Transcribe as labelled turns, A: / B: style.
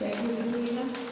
A: chạy vui vui đó.